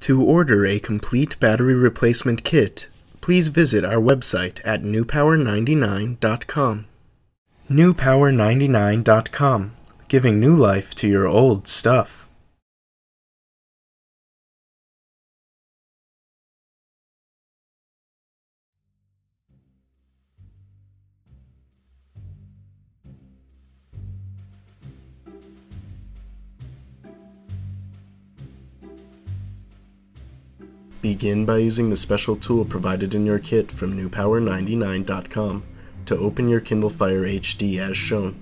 To order a complete battery replacement kit, please visit our website at newpower99.com. Newpower99.com, giving new life to your old stuff. Begin by using the special tool provided in your kit from newpower99.com to open your Kindle Fire HD as shown.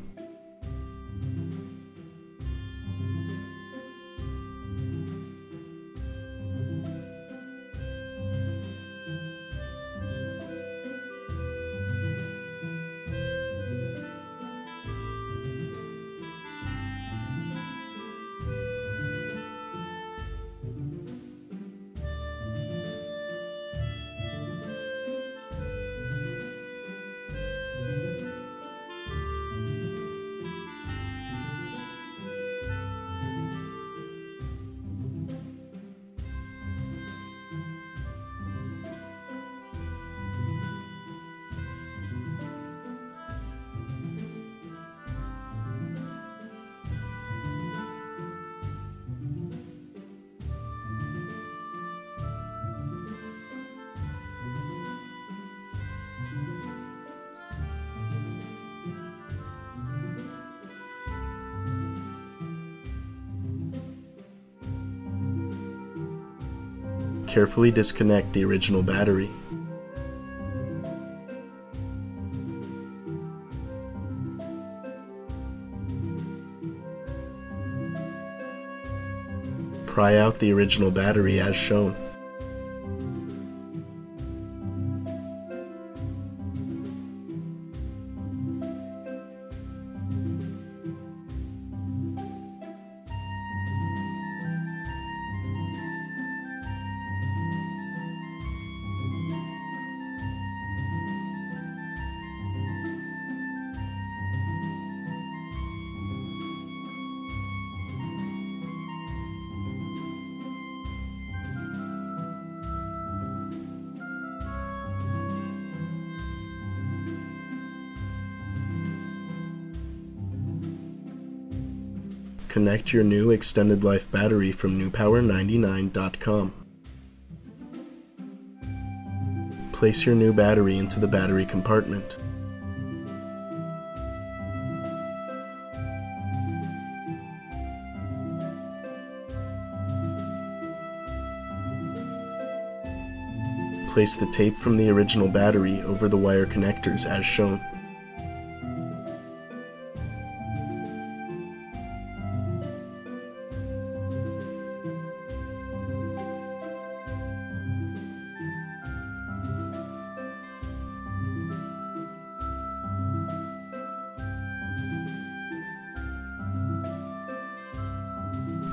Carefully disconnect the original battery. Pry out the original battery as shown. Connect your new extended life battery from newpower99.com. Place your new battery into the battery compartment. Place the tape from the original battery over the wire connectors as shown.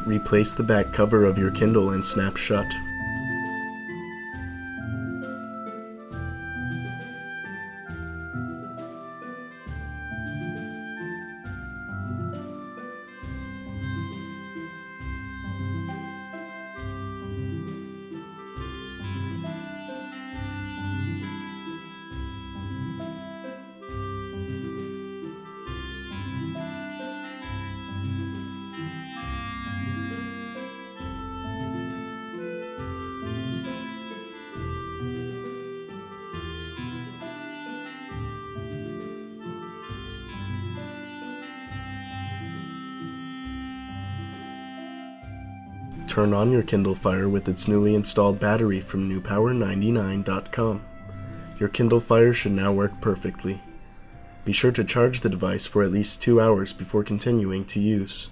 Replace the back cover of your Kindle and snap shut. Turn on your Kindle Fire with its newly installed battery from newpower99.com. Your Kindle Fire should now work perfectly. Be sure to charge the device for at least two hours before continuing to use.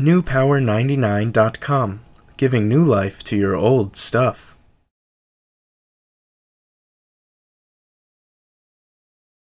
NewPower99.com, giving new life to your old stuff.